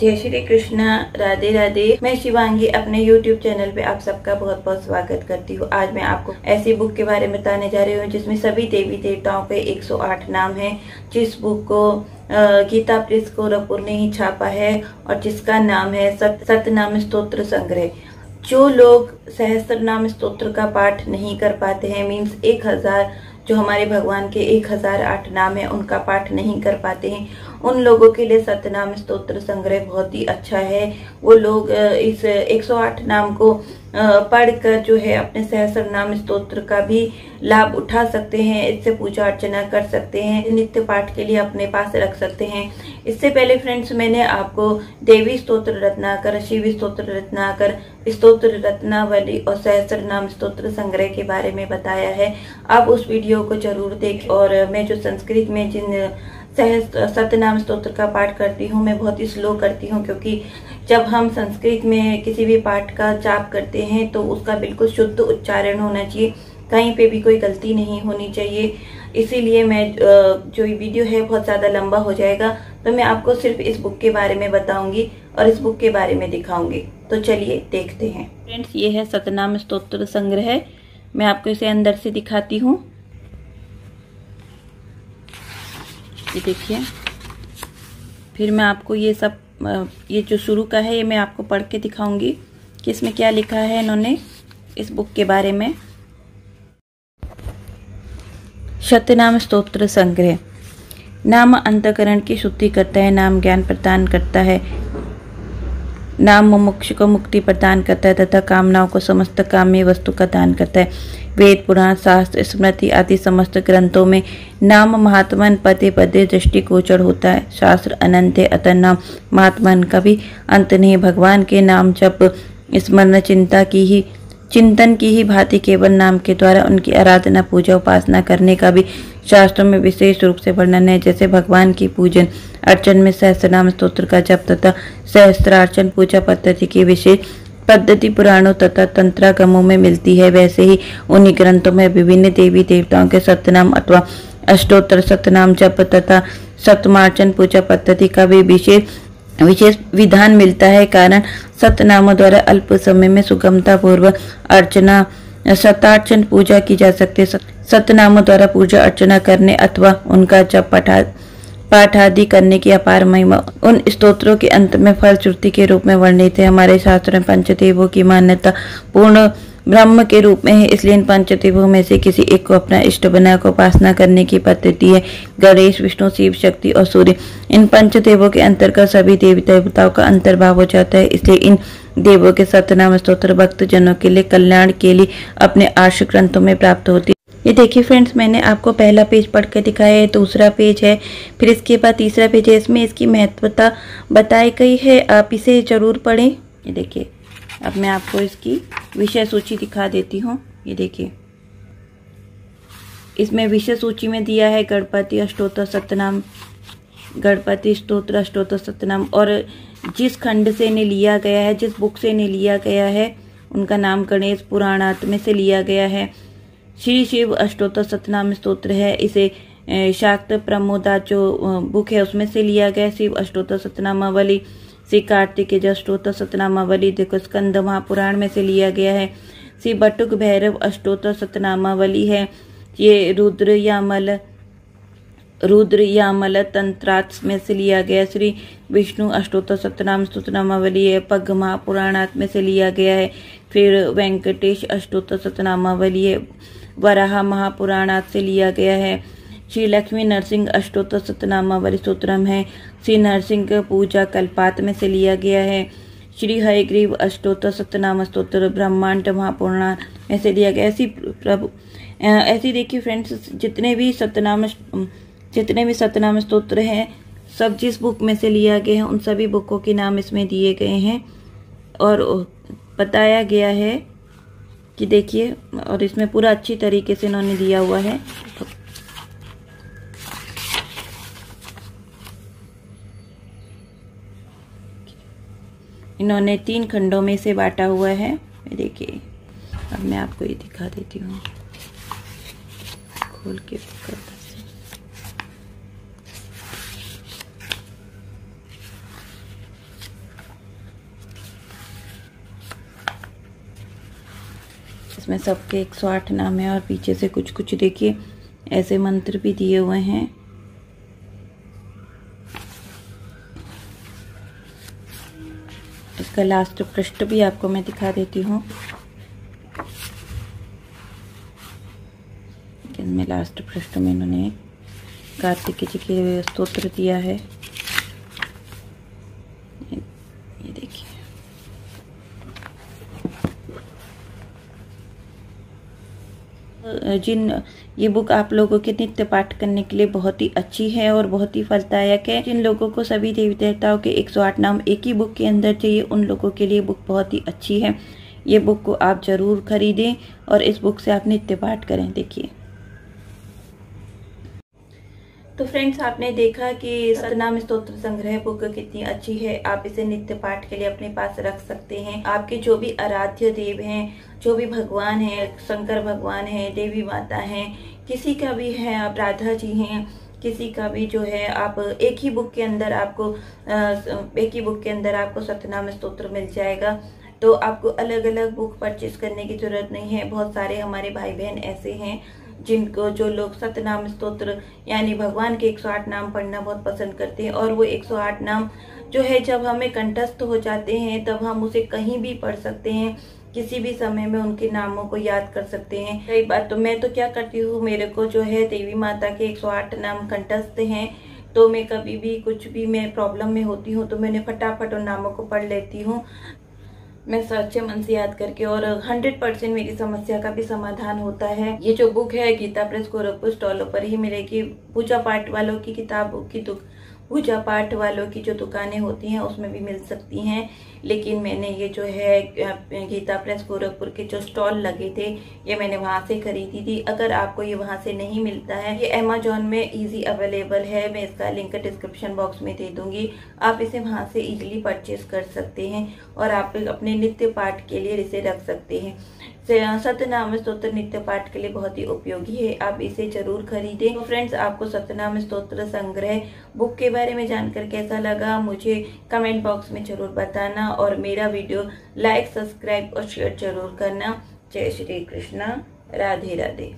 जय श्री कृष्णा, राधे राधे। मैं शिवांगी, अपने YouTube चैनल पे आप सबका बहुत बहुत स्वागत करती हूँ। आज मैं आपको ऐसी बुक के बारे में बताने जा रही हूँ, जिसमें सभी देवी देवताओं के 108 नाम हैं, जिस बुक को गीता प्रेस गोरखपुर ने ही छापा है और जिसका नाम है सत, सतनाम स्त्रोत्र संग्रह। जो लोग सहस्त्र नाम स्त्रोत्र का पाठ नहीं कर पाते हैं मीन्स एक हज़ार जो हमारे भगवान के एक हज़ार आठ नाम है, उनका पाठ नहीं कर पाते हैं। उन लोगों के लिए सतनाम स्तोत्र संग्रह बहुत ही अच्छा है। वो लोग इस 108 नाम को पढ़कर जो है अपने सहस्र नाम स्तोत्र का भी लाभ उठा सकते हैं, इससे पूजा अर्चना कर सकते हैं, नित्य पाठ के लिए अपने पास रख सकते हैं। इससे पहले फ्रेंड्स, मैंने आपको देवी स्तोत्र रत्नाकर, शिव स्तोत्र रत्नाकर, स्तोत्र रत्नावली और सहस्र नाम स्त्रोत्र संग्रह के बारे में बताया है। आप उस वीडियो को ज़रूर देख और मैं जो संस्कृत में जिन सत्यनाम स्त्रोत्र का पाठ करती हूँ, मैं बहुत ही स्लो करती हूँ, क्योंकि जब हम संस्कृत में किसी भी पाठ का जाप करते हैं तो उसका बिल्कुल शुद्ध उच्चारण होना चाहिए। कहीं पे भी कोई गलती नहीं होनी चाहिए। इसीलिए मैं जो ये वीडियो है, बहुत ज़्यादा लंबा हो जाएगा। तो मैं आपको सिर्फ़ इस बुक के बारे में बताऊँगी और इस बुक के बारे में दिखाऊँगी। तो चलिए, देखते हैं। फ्रेंड्स ये है सतनाम स्त्रोत्र संग्रह। मैं आपको इसे अंदर से दिखाती हूँ। ये देखिए। फिर मैं आपको ये सब ये जो शुरू का है, ये मैं आपको पढ़ के दिखाऊँगी कि इसमें क्या लिखा है इन्होंने इस बुक के बारे में। सत्यनाम स्तोत्र संग्रह। नाम अंतकरण की शुद्धि करता है, नाम ज्ञान प्रदान करता है। नाम मुमुक्ष को मुक्ति प्रदान करता है तथा कामनाओं को समस्त काम्य वस्तु का दान करता है। वेद, पुराण, शास्त्र, स्मृति आदि समस्त ग्रंथों में नाम महात्मन पदे पदे दृष्टिगोचर होता है। शास्त्र अनंत अतः नाम महात्मन का भी अंत नहीं भगवान के नाम जब स्मरण, चिंता की ही, चिंतन की ही भांति केवल नाम के द्वारा उनकी आराधना, पूजा, उपासना करने का भी शास्त्रों में विशेष रूप से वर्णन है। जैसे भगवान की पूजन, अर्चन में सहस्रनाम स्त्रोत्र का जप तथा सहस्त्रार्चन पूजा पद्धति की विशेष पद्धति पुराणों तथा तंत्रागमों में मिलती है। वैसे ही उन्हीं ग्रंथों में विभिन्न देवी देवताओं के सत्यनाम अथवा अष्टोत्तर सत्यनाम जप तथा सतमार्चन पूजा पद्धति का भी विशेष विशेष विधान मिलता है। कारण सत्यनामों द्वारा अल्प समय में सुगमता पूर्वक अर्चना, सतार्चन पूजा की जा सकती है। सत्यनामों द्वारा पूजा अर्चना करने अथवा उनका जप पठा पाठ आदि करने की अपार महिमा। उन स्तोत्रों के अंत में फल श्रुति के रूप में वर्णित है। हमारे शास्त्रों में पंचदेवों की मान्यता पूर्ण ब्रह्म के रूप में है, इसलिए इन पंचदेवों में से किसी एक को अपना इष्ट बना को उपासना करने की पद्धति है। गणेश, विष्णु, शिव शक्ति और सूर्य। इन पंचदेवों के अंतर्गत सभी देवी देवताओं का अंतर्भाव हो जाता है, इसलिए इन देवों के सत्यनाम स्त्रोत्र भक्त जनों के लिए कल्याण के लिए अपने आर्ष ग्रंथों में प्राप्त होती ये देखिए फ्रेंड्स, मैंने आपको पहला पेज पढ़ के दिखाया है दूसरा पेज है, फिर इसके बाद तीसरा पेज है, इसमें इसकी महत्वता बताई गई है, आप इसे ज़रूर पढ़ें। ये देखिए, अब मैं आपको इसकी विषय सूची दिखा देती हूँ, ये देखिए। इसमें विषय सूची में दिया है गणपति अष्टोत्तर सत्यनाम गणपति स्त्रोत्र अष्टोत्तर सत्यनाम और जिस खंड से इन्हें लिया गया है, जिस बुक से इन्हें लिया गया है, उनका नाम गणेश पुराणात्म से लिया गया है। श्री शिव अष्टोत्तर सतनाम स्त्रोत्र है। इसे शाक्त प्रमोदा जो बुक है, उसमें से लिया गया शिव अष्टोत्तर सतनामावली, श्री कार्तिक अष्टोत्तर सतनामावली, देखो, स्कंद महापुराण में से लिया गया है। श्री बटुक भैरव अष्टोत्तर सतनामावली है। ये रुद्र यामल रुद्र यामल तंत्रात् में से लिया गया श्री विष्णु अष्टोत्तर सतनाम स्तुतनामावली है पग महापुराणात् में से लिया गया है, फिर वेंकटेश अष्टोत्तर सतनामावली है, वराह महापुराणात से लिया गया है, श्री लक्ष्मी नरसिंह अष्टोत्तर सतनामावली सूत्रम है, श्री नरसिंह पूजा कल्पात में से लिया गया है, श्री हरिग्रीव अष्टोत्तर सत्यनाम स्त्रोत्र ब्रह्मांड महापुराण में से लिया गया ऐसी प्रभु ऐसी देखिए फ्रेंड्स, जितने भी सत्यनाम जितने भी सतनाम स्त्रोत्र हैं, सब जिस बुक में से लिया गया है, उन सभी बुकों के नाम इसमें दिए गए हैं। और बताया गया है कि देखिए, और इसमें पूरा अच्छी तरीके से इन्होंने दिया हुआ है। इन्होंने तीन खंडों में से बांटा हुआ है। देखिए, अब मैं आपको ये दिखा देती हूँ। खोल के करता इसमें सबके 108 नाम है और पीछे से कुछ कुछ देखिए, ऐसे मंत्र भी दिए हुए हैं। इसका लास्ट पृष्ठ भी आपको मैं दिखा देती हूँ। लास्ट पृष्ठ में इन्होंने कार्तिक जी के स्तोत्र दिया है ये देखिए जिन, ये बुक आप लोगों के नित्य पाठ करने के लिए बहुत ही अच्छी है और बहुत ही फलदायक है। जिन लोगों को सभी देवी देवताओं के 108 नाम एक ही बुक के अंदर चाहिए, उन लोगों के लिए बुक बहुत ही अच्छी है। ये बुक को आप ज़रूर खरीदें और इस बुक से आप नित्य पाठ करें। देखिए। तो फ्रेंड्स आपने देखा कि सतनाम स्तोत्र संग्रह बुक कितनी अच्छी है। आप इसे नित्य पाठ के लिए अपने पास रख सकते हैं। आपके जो भी आराध्य देव हैं, जो भी भगवान है, शंकर भगवान है, देवी माता है, किसी का भी है, आप राधा जी हैं, किसी का भी जो है, आप एक ही बुक के अंदर आपको एक ही बुक के अंदर आपको सतनाम स्तोत्र मिल जाएगा। तो आपको अलग अलग बुक परचेज करने की ज़रूरत नहीं है। बहुत सारे हमारे भाई बहन ऐसे हैं जिनको जो लोग सतनाम स्तोत्र यानी भगवान के 108 नाम पढ़ना बहुत पसंद करते हैं और वो 108 नाम जो है जब हमें कंठस्थ हो जाते हैं तब हम उसे कहीं भी पढ़ सकते हैं किसी भी समय में उनके नामों को याद कर सकते हैं। कई बार तो मैं तो क्या करती हूँ मेरे को जो है देवी माता के 108 नाम कंठस्थ हैं तो मैं कभी भी कुछ भी मैं प्रॉब्लम में होती हूँ तो मैंने फटाफट उन नामों को पढ़ लेती हूँ। मैं सच्चे मन से याद करके और हंड्रेड परसेंट मेरी समस्या का भी समाधान होता है। ये जो बुक है गीता प्रेस गोरखपुर स्टॉलों पर ही मिलेगी पूजा पाठ वालों की किताबों की दुख पूजा पाठ वालों की जो दुकानें होती हैं, उसमें भी मिल सकती हैं। लेकिन मैंने ये जो है, गीता प्रेस गोरखपुर के जो स्टॉल लगे थे, ये मैंने वहाँ से खरीदी थी। अगर आपको ये वहाँ से नहीं मिलता है, ये अमेजोन में इजी अवेलेबल है। मैं इसका लिंक डिस्क्रिप्शन बॉक्स में दे दूँगी। आप इसे वहाँ से इजीली परचेज कर सकते हैं और आप अपने नित्य पाठ के लिए इसे रख सकते हैं। सत्यनाम स्त्रोत्र नित्य पाठ के लिए बहुत ही उपयोगी है। आप इसे ज़रूर खरीदें। तो फ्रेंड्स, आपको सत्यनाम स्त्रोत्र संग्रह बुक के बारे में जानकर कैसा लगा, मुझे कमेंट बॉक्स में ज़रूर बताना और मेरा वीडियो लाइक, सब्सक्राइब और शेयर ज़रूर करना। जय श्री कृष्णा। राधे राधे